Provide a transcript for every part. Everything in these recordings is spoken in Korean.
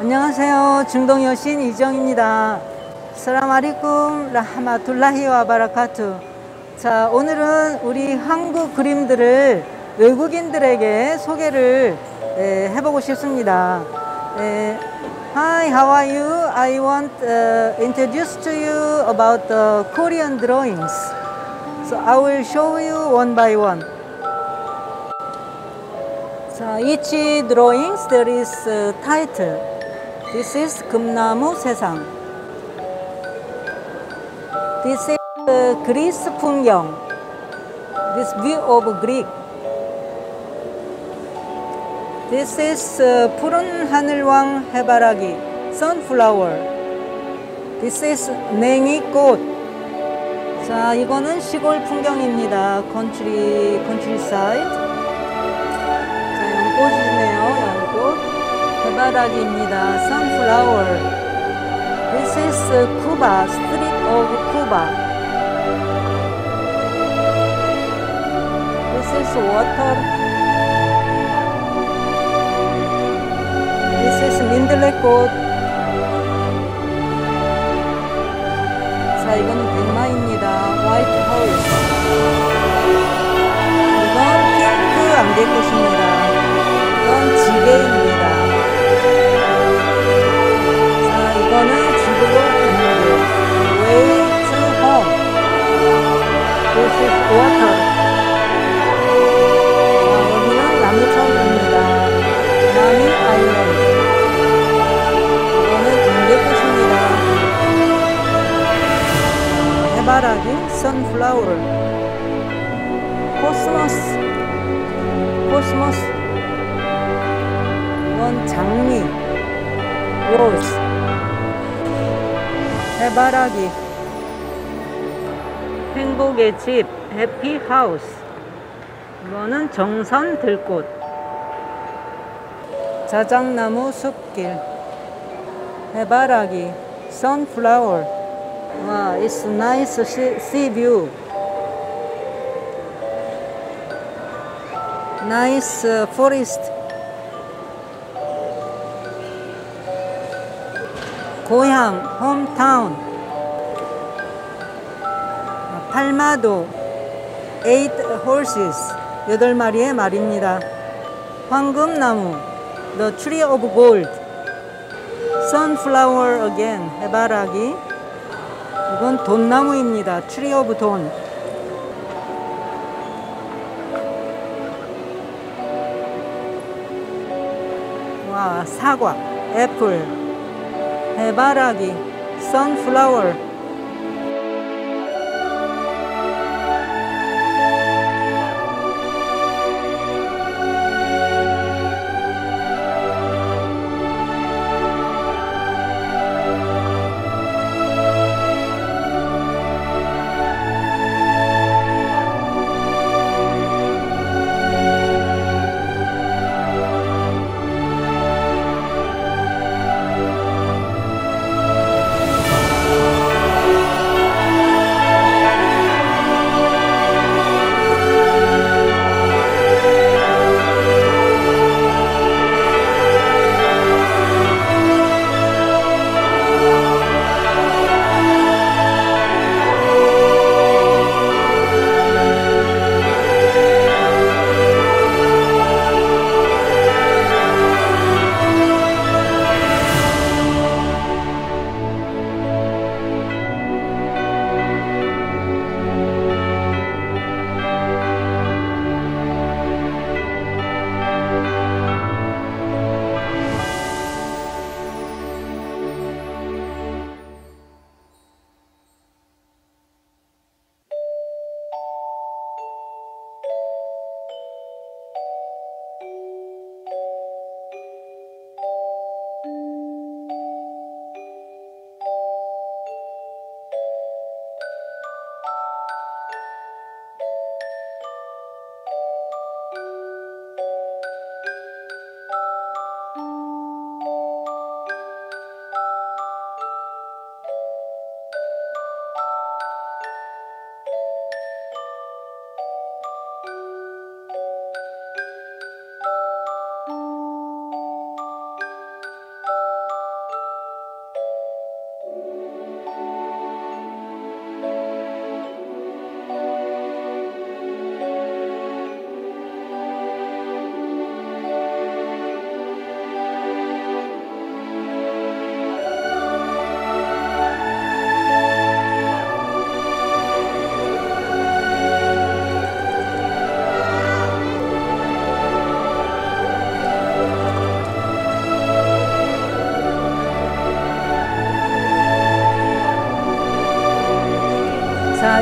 안녕하세요. 중동 여신 이정입니다. 사람 아리쿰 라하마툴라히 와 바라카투. 자, 오늘은 우리 한국 그림들을 외국인들에게 소개를 에, 해보고 싶습니다. 에, Hi, how are you? I want to uh, introduce to you about the Korean drawings. So I will show you one by one. 자, each drawings there is a title. This is 금나무 세상. This is uh, Greece 풍경. This view of Greek. This is uh, 푸른 하늘왕 해바라기. Sunflower. This is 냉이꽃. 자, 이거는 시골 풍경입니다. Country, countryside. 자, 연꽃이네요. 해바라기입니다. Sunflower. This is uh, Cuba, street of Cuba. This is water. This is 민들레꽃. 자, 이거는 백마입니다. White House. 이건 핑크 안개꽃입니다. 이건 지게입니다. sunflower. 코스모스. 코스모스. 이건 장미. rose. 해바라기. 행복의 집. happy house. 이거는 정선 들꽃. 자작나무 숲길. 해바라기. sunflower. 와, it's nice sea, sea view. nice uh, forest. 고향, 홈타운. 팔마도, eight horses. 여덟 마리의 말입니다. 황금나무, the tree of gold. sunflower again, 해바라기. 이건 돈나무입니다. tree of 돈. 와, 사과, 애플, 해바라기, sunflower.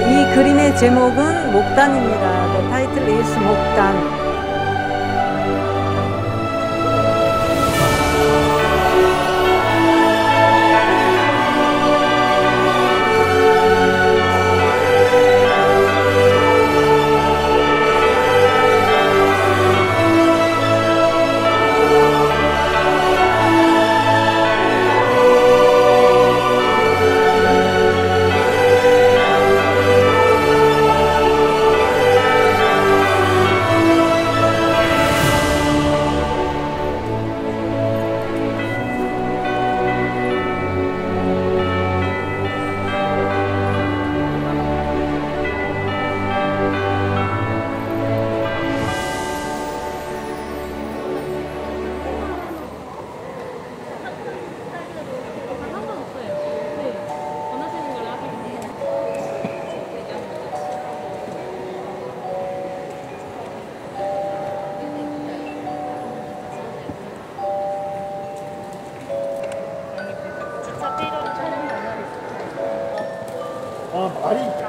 이 그림의 제목은 목단입니다. The title is 목단. 아말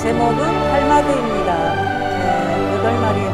제목은 할마드입니다. 네, 여덟 마리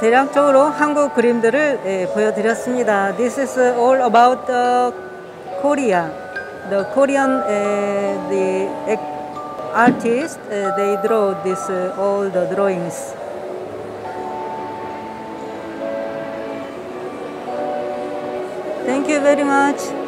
대략적으로 한국 그림들을 예, 보여드렸습니다. This is all about the Korea. The Korean, uh, the artist, uh, they draw this uh, all the drawings. Thank you very much.